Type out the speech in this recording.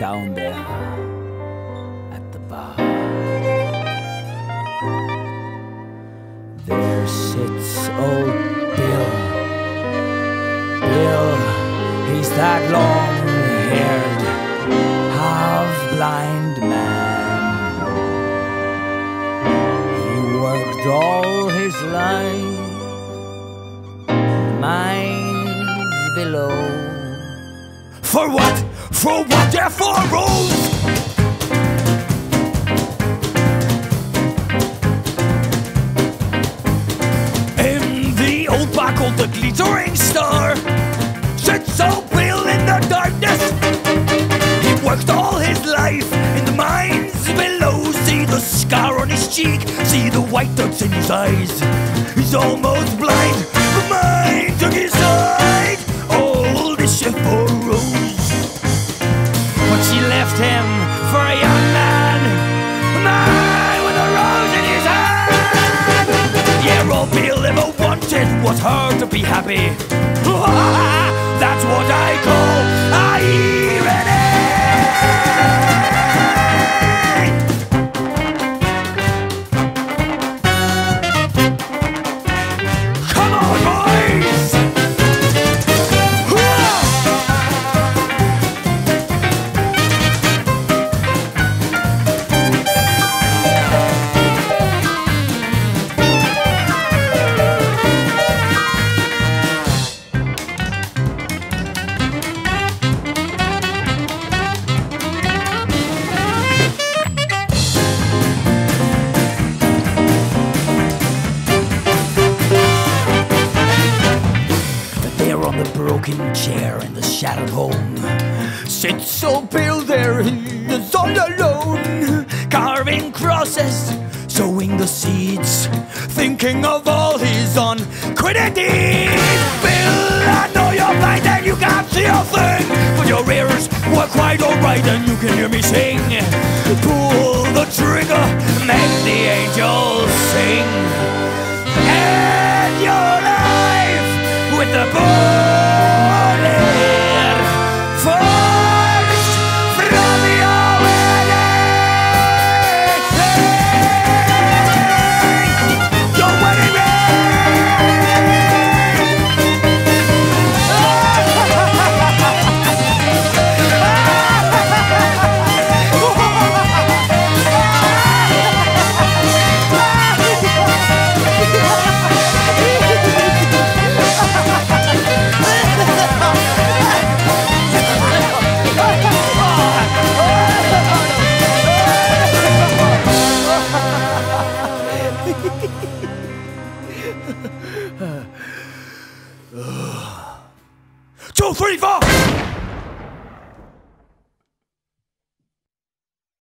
down there at the bar. There sits old Bill. Bill, he's that long For what? For what? Yeah, for rules! In the old back of the glittering star Sits old Bill in the darkness He worked all his life in the mines below See the scar on his cheek See the white dots in his eyes He's almost blind was her to be happy. That's what I call irony on the broken chair in the shattered home. Sits so Bill there, he is all alone Carving crosses, sowing the seeds Thinking of all his unquitted deeds. Bill, I know you're blind and you can't see a thing But your ears were quite alright and you can hear me sing. Pull the bullet Two, three, four.